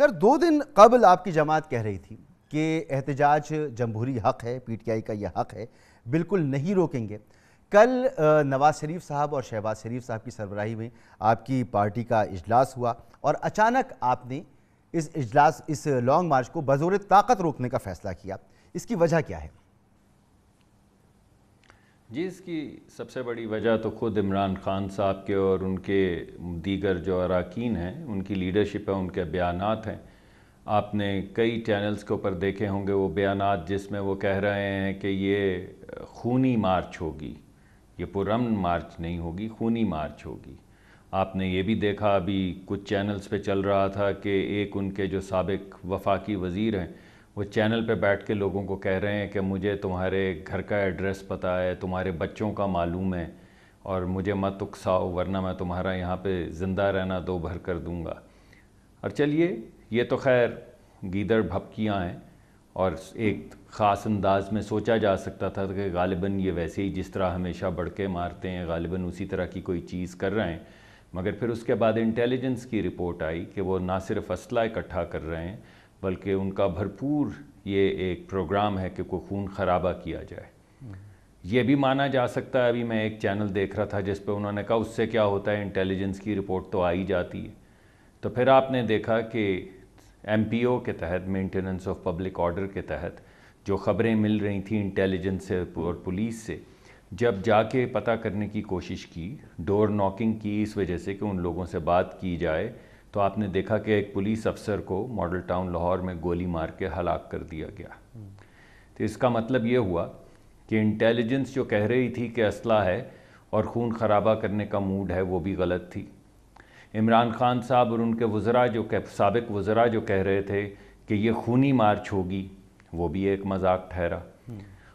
Sir, दो दिन कबल आपकी जमात कह रही थी कि एहतजाज जमहूरी हक है, पीटीआई का यह हक है, बिल्कुल नहीं रोकेंगे। कल नवाज़ शरीफ साहब और शहबाज शरीफ साहब की सरबराही में आपकी पार्टी का इजलास हुआ और अचानक आपने इस इजलास, इस लॉन्ग मार्च को बजोर ताकत रोकने का फैसला किया। इसकी वजह क्या है? जी, इसकी सबसे बड़ी वजह तो ख़ुद इमरान ख़ान साहब के और उनके दीगर जो अरकान हैं, उनकी लीडरशिप है, उनके बयान हैं। आपने कई चैनल्स के ऊपर देखे होंगे वो बयान जिसमें वो कह रहे हैं कि ये खूनी मार्च होगी। ये पुरम मार्च नहीं होगी, खूनी मार्च होगी। आपने ये भी देखा, अभी कुछ चैनल्स पे चल रहा था कि एक उनके जो सबक वफाकी वज़ीर हैं वो चैनल पे बैठ के लोगों को कह रहे हैं कि मुझे तुम्हारे घर का एड्रेस पता है, तुम्हारे बच्चों का मालूम है और मुझे मत उकसाओ, वरना मैं तुम्हारा यहाँ पे ज़िंदा रहना दो भर कर दूँगा। और चलिए, ये तो खैर गीदड़ भपकियाँ हैं और एक ख़ास अंदाज में सोचा जा सकता था कि गालिबा ये वैसे ही जिस तरह हमेशा बढ़ के मारते हैं गालिबा उसी तरह की कोई चीज़ कर रहे हैं। मगर फिर उसके बाद इंटेलिजेंस की रिपोर्ट आई कि वो ना सिर्फ़ असला इकट्ठा कर रहे हैं बल्कि उनका भरपूर ये एक प्रोग्राम है कि कोई खून खराबा किया जाए। ये भी माना जा सकता है, अभी मैं एक चैनल देख रहा था जिस पर उन्होंने कहा, उससे क्या होता है? इंटेलिजेंस की रिपोर्ट तो आ ही जाती है। तो फिर आपने देखा कि एमपीओ के तहत मेंटेनेंस ऑफ़ पब्लिक ऑर्डर के तहत, जो ख़बरें मिल रही थी इंटेलिजेंस से और पुलिस से, जब जाके पता करने की कोशिश की डोर नॉकिंग की इस वजह से कि उन लोगों से बात की जाए तो आपने देखा कि एक पुलिस अफसर को मॉडल टाउन लाहौर में गोली मार के हलाक कर दिया गया। तो इसका मतलब ये हुआ कि इंटेलिजेंस जो कह रही थी कि असला है और खून खराबा करने का मूड है, वो भी गलत थी। इमरान खान साहब और उनके वज़रा जो सबक वज़रा जो कह रहे थे कि ये खूनी मार्च होगी, वो भी एक मज़ाक ठहरा।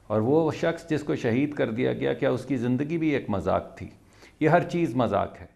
और वो शख्स जिसको शहीद कर दिया गया, क्या उसकी ज़िंदगी भी एक मज़ाक थी? ये हर चीज़ मज़ाक है।